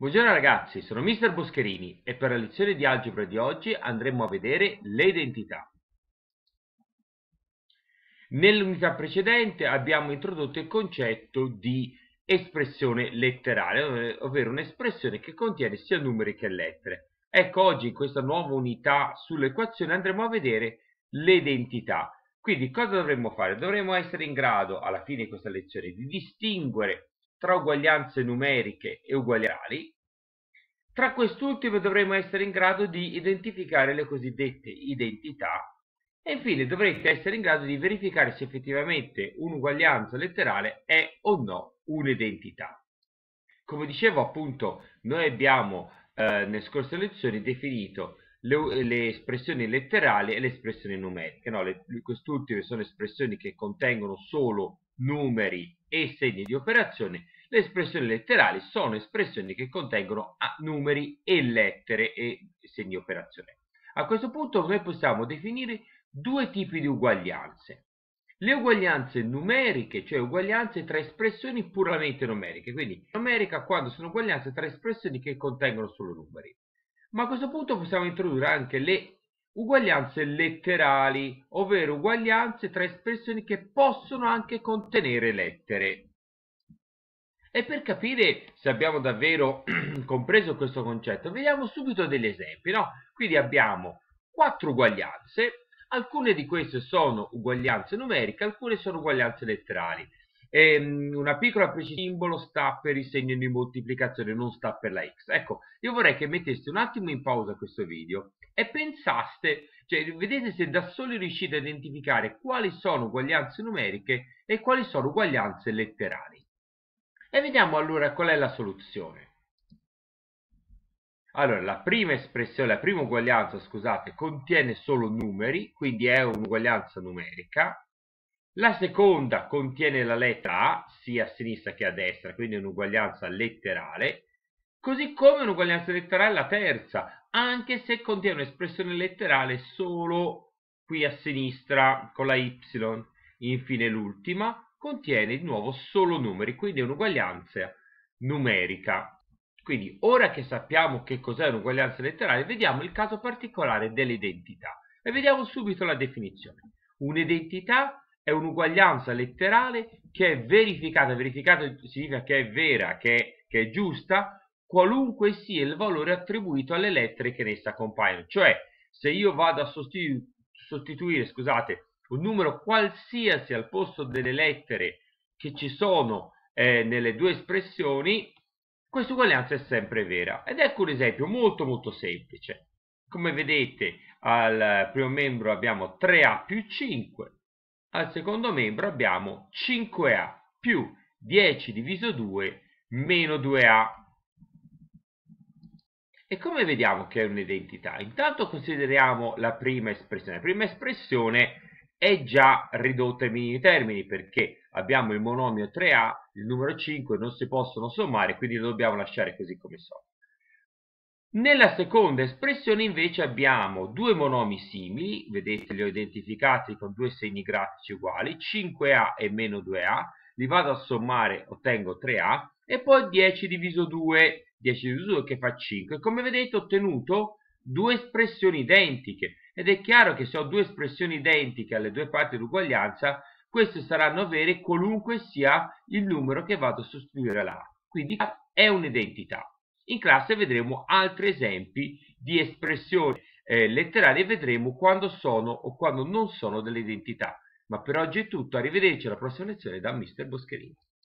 Buongiorno ragazzi, sono Mister Boscherini e per la lezione di algebra di oggi andremo a vedere le identità. Nell'unità precedente abbiamo introdotto il concetto di espressione letterale, ovvero un'espressione che contiene sia numeri che lettere. Ecco, oggi in questa nuova unità sull'equazione andremo a vedere le identità. Quindi cosa dovremmo fare? Dovremmo essere in grado, alla fine di questa lezione, di distinguere tra uguaglianze numeriche e uguagliali, tra quest'ultime dovremo essere in grado di identificare le cosiddette identità e infine dovrete essere in grado di verificare se effettivamente un'uguaglianza letterale è o no un'identità. Come dicevo appunto noi abbiamo eh, nelle scorse lezioni definito le, le, espressioni letterali e le espressioni numeriche. No, quest'ultime sono espressioni che contengono solo numeri e segni di operazione, le espressioni letterali sono espressioni che contengono numeri e lettere e segni operazione. A questo punto noi possiamo definire due tipi di uguaglianze. Le uguaglianze numeriche, cioè uguaglianze tra espressioni puramente numeriche, quindi numerica quando sono uguaglianze tra espressioni che contengono solo numeri. Ma a questo punto possiamo introdurre anche le uguaglianze letterali, ovvero uguaglianze tra espressioni che possono anche contenere lettere. E per capire se abbiamo davvero compreso questo concetto, vediamo subito degli esempi. No? Quindi abbiamo quattro uguaglianze, alcune di queste sono uguaglianze numeriche, alcune sono uguaglianze letterali. E ehm, una piccola precisione simbolo sta per il segno di moltiplicazione, non sta per la x. Ecco, io vorrei che metteste un attimo in pausa questo video e pensaste, cioè vedete se da soli riuscite a identificare quali sono uguaglianze numeriche e quali sono uguaglianze letterali. E vediamo allora qual è la soluzione. Allora, la prima espressione, la prima uguaglianza, scusate, contiene solo numeri, quindi è un'uguaglianza numerica. La seconda contiene la lettera A, sia a sinistra che a destra, quindi è un'uguaglianza letterale. Così come un'uguaglianza letterale la terza, anche se contiene un'espressione letterale solo qui a sinistra con la Y. Infine l'ultima contiene di nuovo solo numeri, quindi è un'uguaglianza numerica. Quindi ora che sappiamo che cos'è un'uguaglianza letterale, vediamo il caso particolare dell'identità e vediamo subito la definizione. Un'identità è un'uguaglianza letterale che è verificata, verificata significa che è vera, che è, che è giusta, qualunque sia il valore attribuito alle lettere che ne essa compaiono. Cioè, se io vado a sostitu sostituire, scusate, un numero qualsiasi al posto delle lettere che ci sono eh, nelle due espressioni, questa uguaglianza è sempre vera. Ed ecco un esempio molto molto semplice. Come vedete al primo membro abbiamo 3A più 5, al secondo membro abbiamo 5A più 10 diviso 2 meno 2A. E come vediamo che è un'identità? Intanto consideriamo la prima espressione. La prima espressione è già ridotta ai minimi termini perché abbiamo il monomio 3a, il numero 5 non si possono sommare, quindi lo dobbiamo lasciare così come sono. Nella seconda espressione invece abbiamo due monomi simili, vedete li ho identificati con due segni grafici uguali, 5a e meno 2a, li vado a sommare, ottengo 3a, e poi 10 diviso 2, 10 diviso 2 che fa 5. Come vedete ho ottenuto due espressioni identiche, ed è chiaro che se ho due espressioni identiche alle due parti dell'uguaglianza, queste saranno vere qualunque sia il numero che vado a sostituire là. Quindi è un'identità. In classe vedremo altri esempi di espressioni eh, letterali e vedremo quando sono o quando non sono delle identità. Ma per oggi è tutto, arrivederci alla prossima lezione da Mr. Boscherini.